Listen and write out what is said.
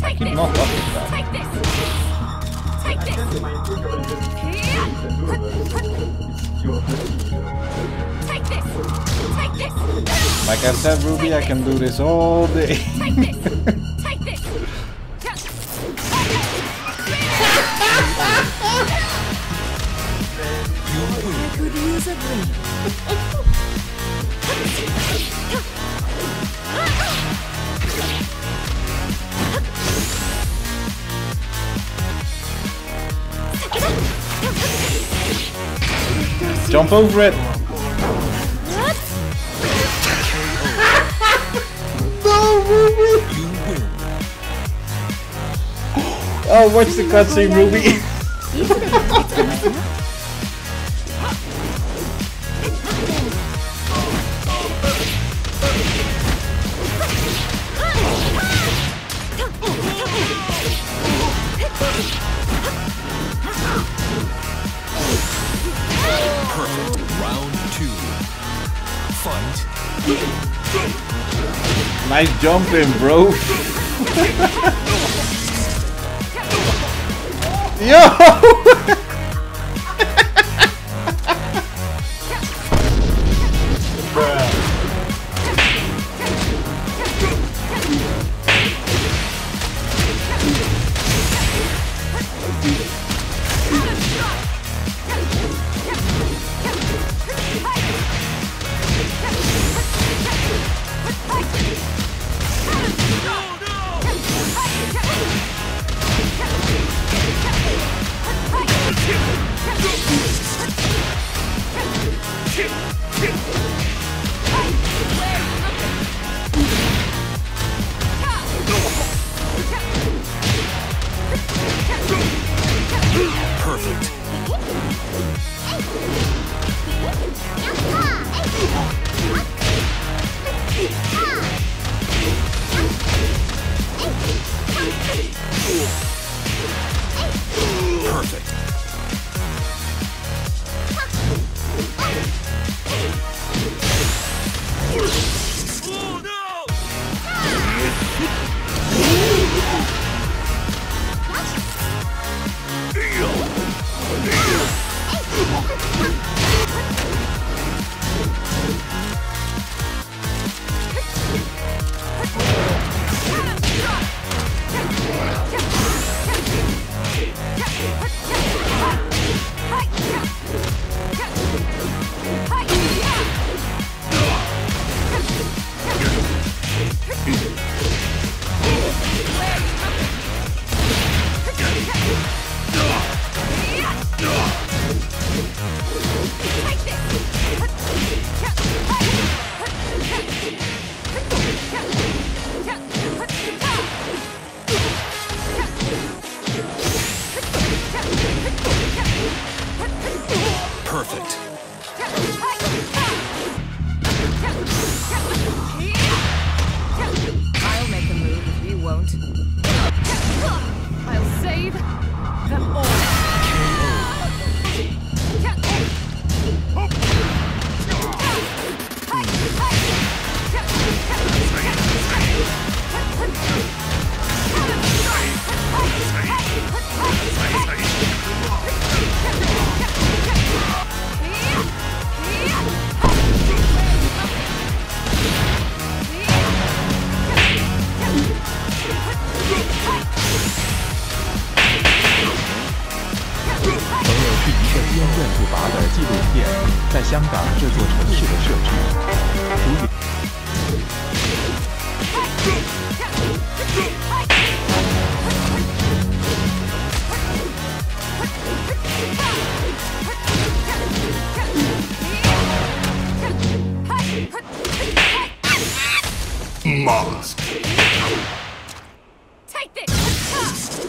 Take this! Take this! Like I said, Ruby, I can do this all day. Take this. Take this. Use a drink. Jump over it. no, Ruby. Oh, watch the cutscene, Ruby. Fight. nice jumping, bro. Yo! Welcome to 第一任杜拔的纪录片，在香港这座城市的设置。主演。